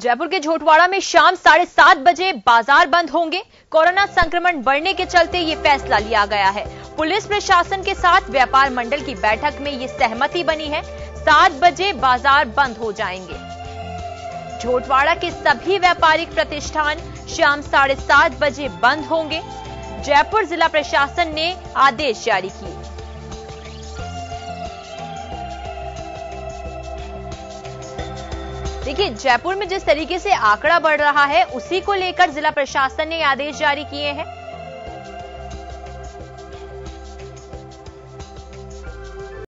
जयपुर के झोटवाड़ा में शाम साढ़े सात बजे बाज़ार बंद होंगे। कोरोना संक्रमण बढ़ने के चलते ये फैसला लिया गया है। पुलिस प्रशासन के साथ व्यापार मंडल की बैठक में ये सहमति बनी है। सात बजे बाज़ार बंद हो जाएँगे। झोटवाड़ा के सभी व्यापारिक प्रतिष्ठान शाम साढ़े सात बजे बंद होंगे। जयपुर जिला प्रशासन ने आदेश जारी किए। देखिए, जयपुर में जिस तरीके से आंकड़ा बढ़ रहा है, उसी को लेकर जिला प्रशासन ने आदेश जारी किए हैं।